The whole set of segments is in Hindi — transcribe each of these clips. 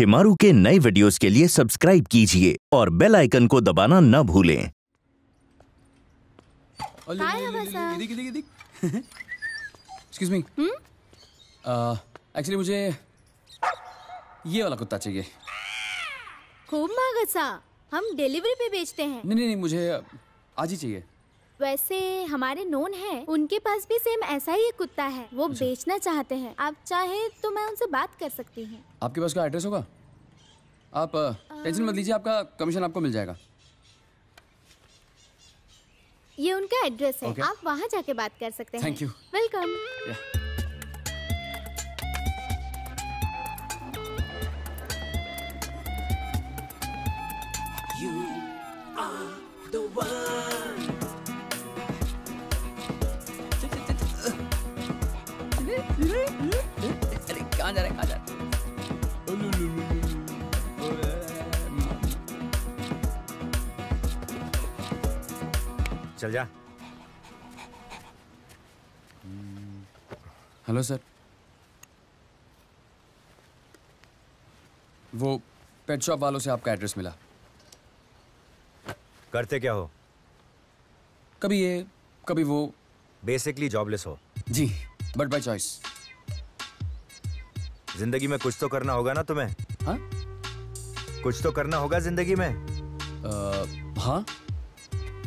शिमारू के नए वीडियोस के लिए सब्सक्राइब कीजिए और बेल आइकन को दबाना न भूलें। एक्सक्यूज मी एक्चुअली मुझे ये वाला कुत्ता चाहिए। खूब मागसा हम डिलीवरी पे बेचते हैं। नहीं नहीं नहीं मुझे आज ही चाहिए। वैसे हमारे नोन है उनके पास भी सेम ऐसा ही एक कुत्ता है। वो बेचना चाहते हैं। आप चाहे तो मैं उनसे बात कर सकती हूँ। आपके पास का एड्रेस होगा? आप टेंशन मत लीजिए आपका कमीशन आपको मिल जाएगा। ये उनका एड्रेस है। Okay. आप वहाँ जाके बात कर सकते हैं। Thank you. वेलकम अरे कहाँ जा रहे हैं कहाँ जा रहे चल जा। Hello sir. वो पेट शॉप वालों से आपका एड्रेस मिला। करते क्या हो? कभी ये कभी वो बेसिकली जॉबलेस हो। जी। बट बाई चॉइस ज़िंदगी में कुछ तो करना होगा ना तुम्हें? हाँ? कुछ तो करना होगा ज़िंदगी में? अ, हाँ?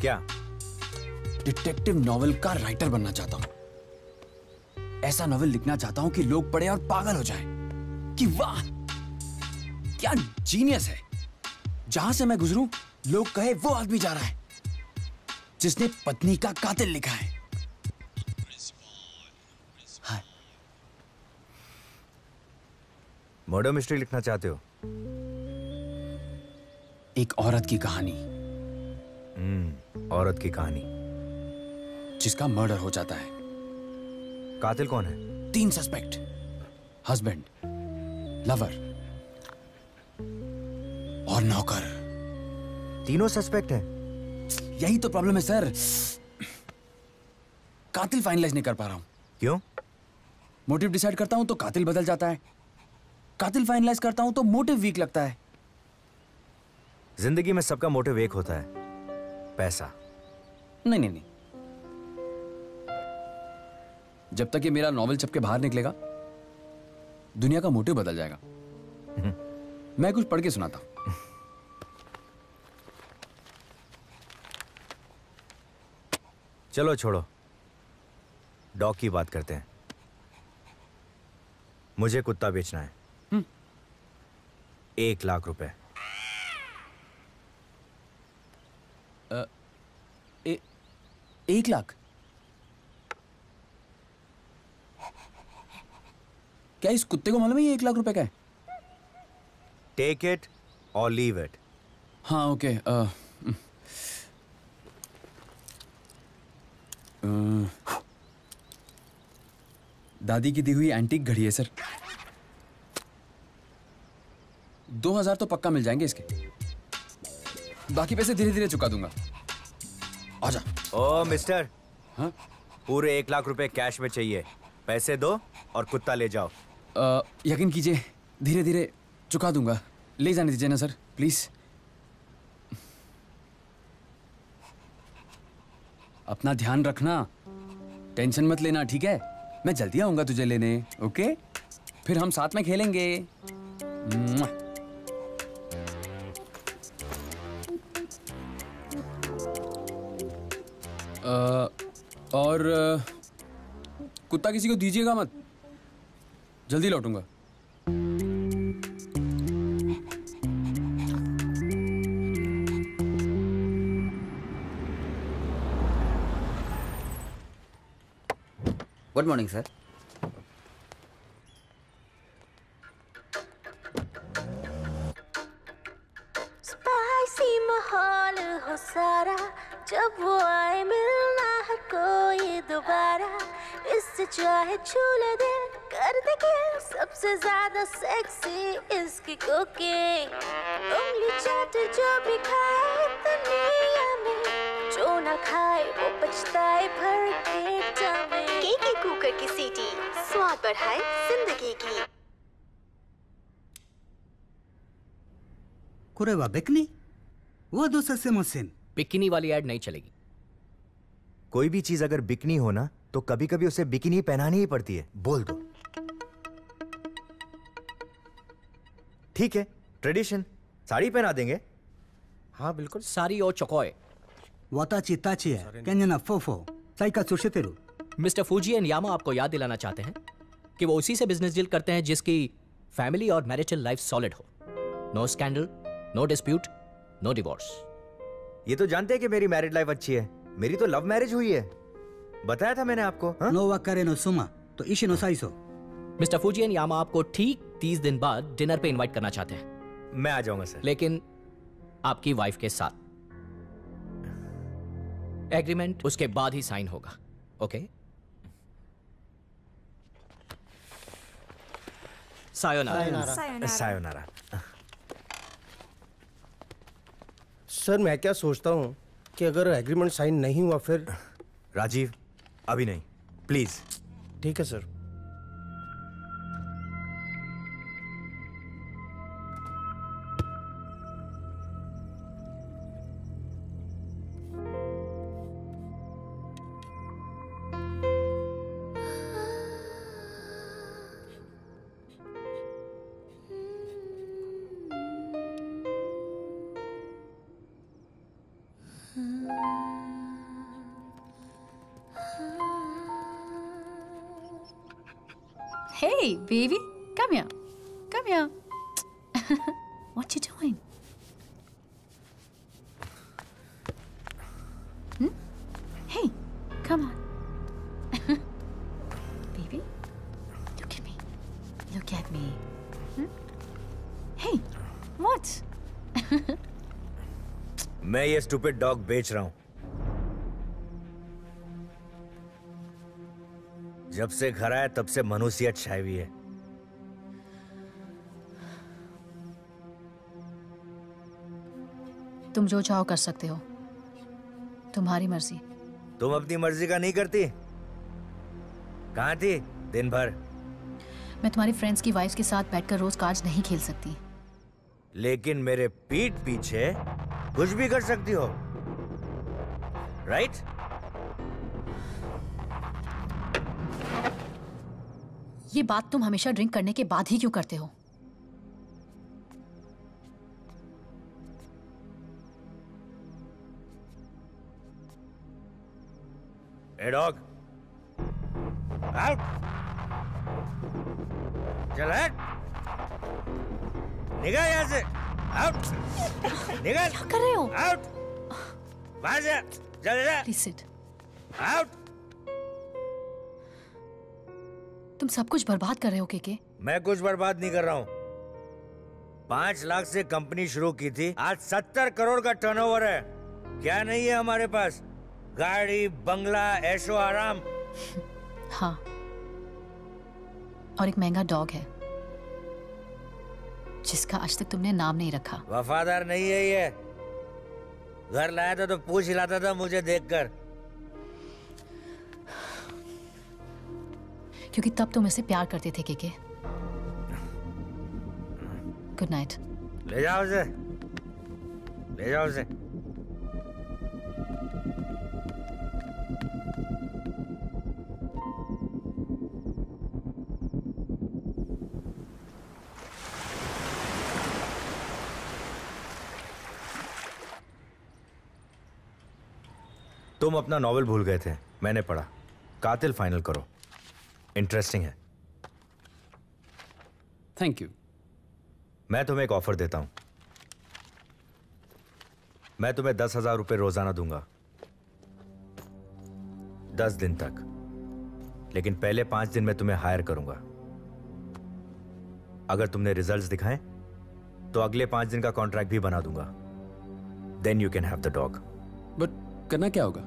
क्या? डिटेक्टिव नॉवल का राइटर बनना चाहता हूँ। ऐसा नॉवल लिखना चाहता हूँ कि लोग पढ़े और पागल हो जाए। कि वाह! क्या जीनियस है। जहाँ से मैं गुजरूं लोग कहे वो आदमी जा रहा है। जिसने पत्नी का कातिल लिखा हाँ, मर्डर मिस्ट्री लिखना चाहते हो? एक औरत की कहानी। हम्म औरत की कहानी। जिसका मर्डर हो जाता है। कातिल कौन है? तीन सस्पेक्ट हस्बैंड लवर और नौकर। तीनों सस्पेक्ट हैं। यही तो प्रॉब्लम है सर कातिल फाइनलाइज नहीं कर पा रहा हूँ। क्यों? मोटिव डिसाइड करता हूँ तो कातिल बदल जाता है। कातिल फाइनलाइज करता हूँ तो मोटिव वीक लगता है। ज़िंदगी में सबका मोटिव एक होता है। पैसा। नहीं नहीं नहीं। जब तक ये मेरा नॉवल छप के बाहर निकलेगा दुनिया का मोटिव बदल जाएगा। मैं कुछ पढ़ के सुनाता हूँ। चलो छोड़ो। डॉग की बात करते हैं। मुझे कुत्ता बेचना है। एक लाख रुपए। ए, एक लाख? क्या इस कुत्ते को मालूम है ये एक लाख रुपए का है? टेक इट और लीव इट हाँ ओके अ, दादी की दी हुई एंटीक घड़ी है सर। दो हज़ार तो पक्का मिल जाएँगे इसके। बाकी पैसे धीरे धीरे चुका दूँगा। आजा ओ मिस्टर। हाँ? पूरे एक लाख रुपए कैश में चाहिए। पैसे दो और कुत्ता ले जाओ। अ, यकीन कीजिए धीरे धीरे चुका दूँगा। ले जाने दीजिए ना सर प्लीज़। अपना ध्यान रखना। टेंशन मत लेना ठीक है? मैं जल्दी आऊँगा तुझे लेने ओके? फिर हम साथ में खेलेंगे। और कुत्ता किसी को दीजिएगा मत। जल्दी लौटूँगा। गुड मॉर्निंग सर दोबारा इससे चाहे छूले दे कर दे के सबसे ज़्यादा सेक्सी इसकी कुकिंग उंगली चाट जो भी खाए दुनिया में जो ना खाए वो पछताए भर के जावे के के कुकर की सीटी स्वाद बढ़ाए ज़िंदगी की। कुरेवा बिकनी? वो दूसरे से मशीन बिकनी वाली ऐड नहीं चलेगी। कोई भी चीज़ अगर बिकनी हो ना तो कभी कभी उसे बिकनी पहनानी ही पड़ती है। बोल दो। ठीक है ट्रेडिशन साड़ी पहना देंगे। हाँ बिल्कुल साड़ी और चकोए। वाताची ताची है केंजना फोफो सुशी तेरू। मिस्टर फूजी एंड यामा आपको याद दिलाना चाहते हैं कि वो उसी से बिज़नेस डील करते हैं जिसकी फैमिली और मैरिटल लाइफ सॉलिड हो। No scandal no dispute no divorce ये तो जानते हैं कि मेरी मैरिड लाइफ अच्छी है। मेरी तो लव मैरिज हुई है। बताया था मैंने आपको नो नो सुमा तो इशी नो साइसो मिस्टर फूजियन यामा आपको ठीक तीस दिन बाद डिनर पे इनवाइट करना चाहते हैं। मैं आ जाऊँगा सर लेकिन आपकी वाइफ के साथ। एग्रीमेंट उसके बाद ही साइन होगा ओके सायोनारा सायोनारा, सर मैं क्या सोचता हूँ? कि अगर एग्रीमेंट साइन नहीं हुआ फिर? राजीव अभी नहीं। प्लीज़ ठीक है sir Hey, baby, come here. Come here. what you doing? Hmm? Hey, come on. baby, look at me. Look at me. Hmm? Hey, what? मैं ये स्टूपिड डॉग बेच रहा हूं जब से घर आया तब से मनुष्यत छाई हुई है। तुम जो चाहो कर सकते हो। तुम्हारी मर्ज़ी। तुम अपनी मर्ज़ी का नहीं करती? कहाँ थी? दिन भर। मैं तुम्हारी फ्रेंड्स की वाइफ के साथ बैठकर रोज कार्ड्स नहीं खेल सकती। लेकिन मेरे पीठ पीछे कुछ भी कर सकती हो। राइट ये बात तुम हमेशा ड्रिंक करने के बाद ही क्यों करते हो? डॉग आउट चल हट निकल यहाँ से. आउट निकल. क्या कर रहे हो? आउट बाहर जा चल जा तुम सब कुछ बर्बाद कर रहे हो केके? मैं कुछ बर्बाद नहीं कर रहा हूँ। पाँच लाख से कंपनी शुरू की थी। आज सत्तर करोड़ का टर्नओवर है। क्या नहीं है हमारे पास? गाड़ी बंगला ऐशो आराम। हाँ। और एक महँगा डॉग है जिसका आज तक तुमने नाम नहीं रखा। वफादार नहीं है ये। घर लाया था तो पूछ हिलाता था मुझे देखकर। क्योंकि तब तुम इसे प्यार करते थे, केके। गुड नाइट ले जाओ उसे। ले जाओ उसे। तुम अपना नॉवल भूल गए थे। मैंने पढ़ा। कातिल फाइनल करो। इंटरेस्टिंग है। थैंक यू मैं तुम्हें एक ऑफ़र देता हूँ। मैं तुम्हें दस हज़ार रुपये रोज़ाना दूँगा। दस दिन तक। लेकिन पहले पाँच दिन में तुम्हें हायर करूँगा। अगर तुमने रिजल्ट्स दिखाए तो अगले पाँच दिन का कॉन्ट्रैक्ट भी बना दूँगा। Then you can have the dog but करना क्या होगा?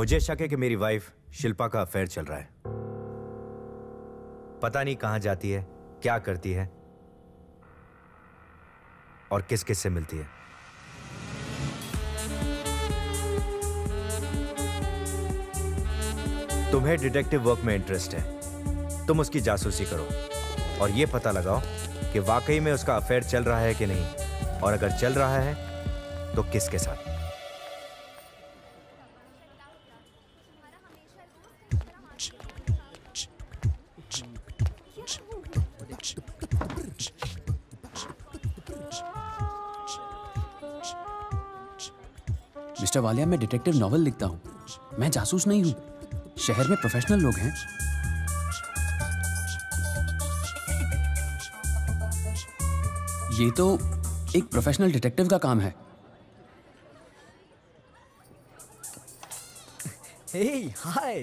मुझे शक है कि मेरी वाइफ शिल्पा का अफेयर चल रहा है। पता नहीं कहाँ जाती है, क्या करती है और किस किस से मिलती है। तुम्हें डिटेक्टिव वर्क में इंटरेस्ट है। तुम उसकी जासूसी करो और ये पता लगाओ कि वाकई में उसका अफेयर चल रहा है कि नहीं। और अगर चल रहा है तो किसके साथ? मिस्टर वालिया मैं डिटेक्टिव नॉवल लिखता हूँ। मैं जासूस नहीं हूँ। शहर में प्रोफेशनल लोग हैं। ये तो एक प्रोफेशनल डिटेक्टिव का काम है। हाय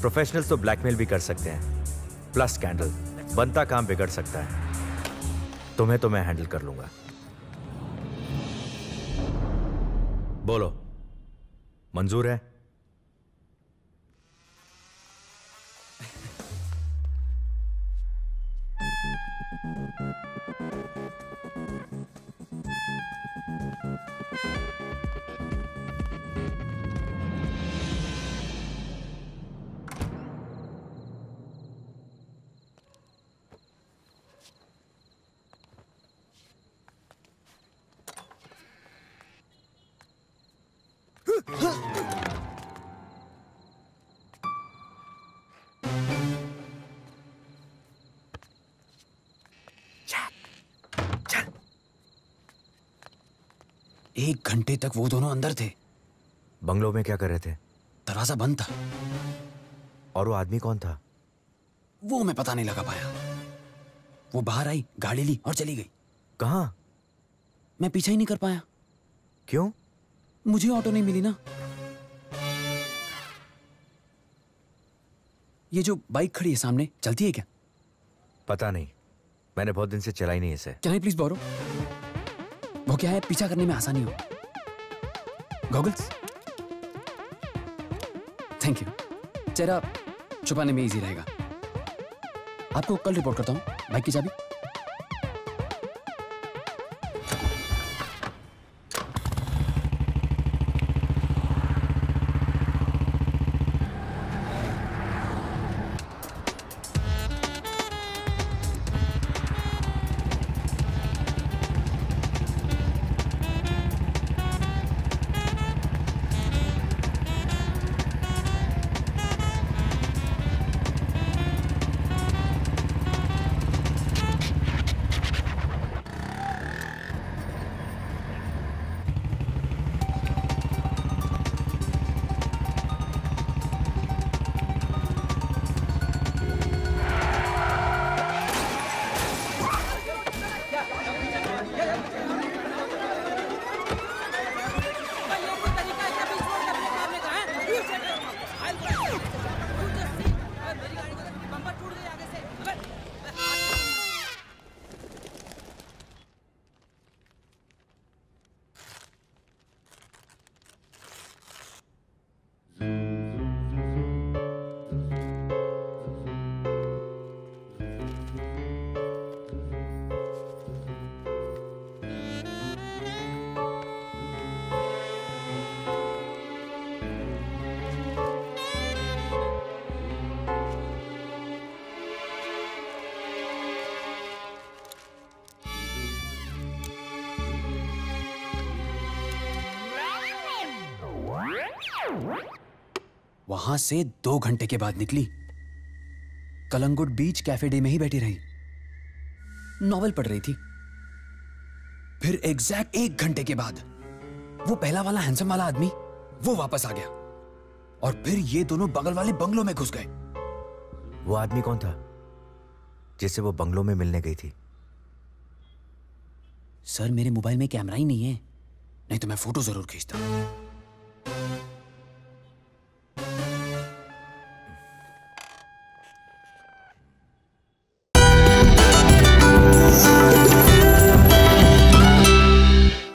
प्रोफेशनल्स तो ब्लैकमेल भी कर सकते हैं। प्लस स्कैंडल बनता काम बिगड़ सकता है। तुम्हें तो मैं हैंडल कर लूँगा। बोलो। मंजूर है? एक घंटे तक वो दोनों अंदर थे। बंगलों में क्या कर रहे थे? दरवाज़ा बंद था। और वो आदमी कौन था? वो मैं पता नहीं लगा पाया। वो बाहर आई गाड़ी ली और चली गई। कहा? मैं पीछा ही नहीं कर पाया। क्यों? मुझे ऑटो नहीं मिली ना। ये जो बाइक खड़ी है सामने चलती है क्या? पता नहीं। मैंने बहुत दिन से चलाई नहीं इसे। कैन आई प्लीज़ बोरो वो क्या है? पीछा करने में आसानी हो। गॉगल्स थैंक यू चेहरा छुपाने में इजी रहेगा। आपको कल रिपोर्ट करता हूँ। बाइक की चाबी? वहाँ से दो घंटे के बाद निकली। कलंगुट बीच कैफ़े डे में ही बैठी रही। नॉवल पढ़ रही थी। फिर एग्जैक्ट एक घंटे के बाद वो पहला वाला हैंडसम वाला आदमी वो वापस आ गया और फिर ये दोनों बगल वाले बंगलों में घुस गए। वो आदमी कौन था जिससे वो बंगलों में मिलने गई थी? सर मेरे मोबाइल में कैमरा ही नहीं है। नहीं तो मैं फ़ोटो ज़रूर खींचता।